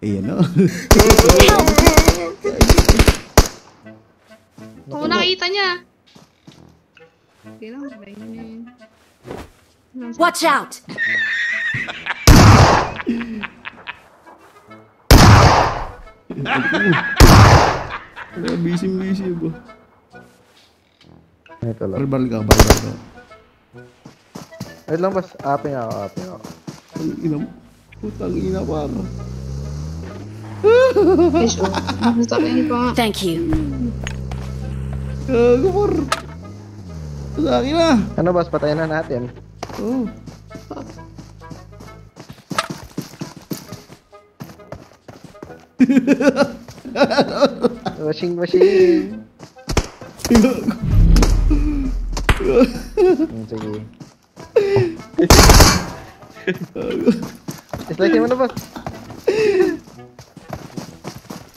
Ayan o. Oo, nakita niya. Okay lang, sabay niya yun. Watch out! Busy busy ba? Ito lang. Barbal ka, barbal ka. Wait lang, boss. Aping ako, aping ako. Ang ina mo. Putang ina pa ako. Thank you. Kegempur. Lagi lah. Ano boss, pertanyaan na natin. Oh. washing washing. lagi. Dislike lagi mana bos?